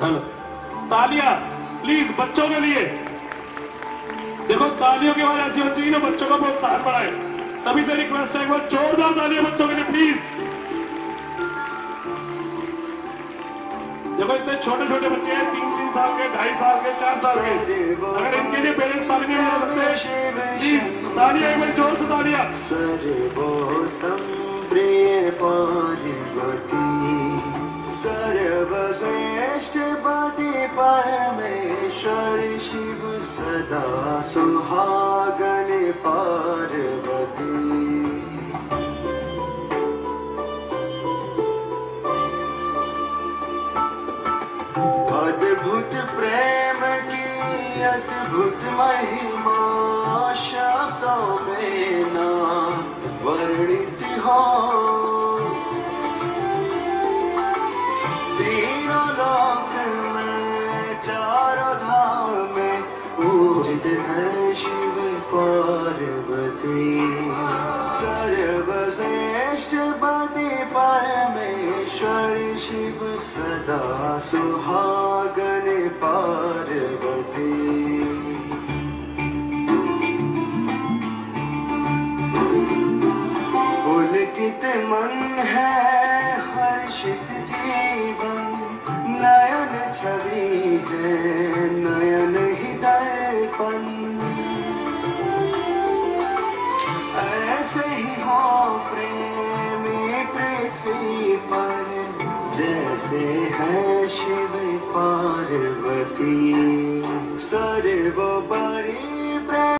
तालियाँ प्लीज़ बच्चों के लिए। देखो, तालियों की आवाज़ ऐसी होनी चाहिए ना बच्चों का प्रोत्साहन बढ़ाए। सभी से रिक्वेस्ट है, एक बार जोरदार तालियाँ बच्चों के लिए प्लीज़ देखो, इतने छोटे छोटे बच्चे हैं, तीन तीन साल के, ढाई साल के, चार साल के। अगर इनके लिए पेरेंट्स ताली नहीं बजा सकते प्लीज़ तालियाँ, एक बार ज़ोर से तालियाँ। सर्वोत्तम प्रिय पार्वती। सर्वश्रेष्ठ परमेश्वर शिव सदा सुहागन पार्वती। अद्भुत प्रेम की अद्भुत महिमा शब्दों में ना वर्णित हो पूजित है शिव पार्वती। सर्वश्रेष्ठ पति परमेश्वर शिव सदा सुहागन पार्वती। पुलकित मन है, हर्षित जीवन जैसे है शिव पार्वती। सर्वोपरि